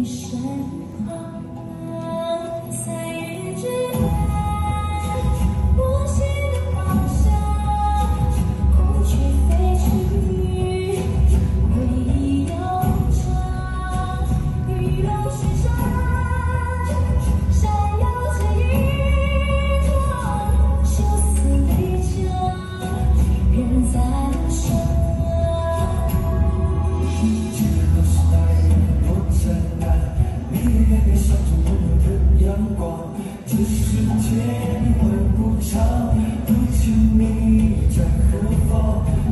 你身旁在日之巅，无限的翱翔，孔雀飞去，回忆悠长，玉龙雪山，闪耀着一座秀色丽江，人在。这世界变无常如今你在何方？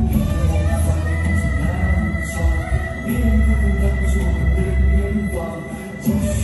原来爱与不爱都别不能的愿望继续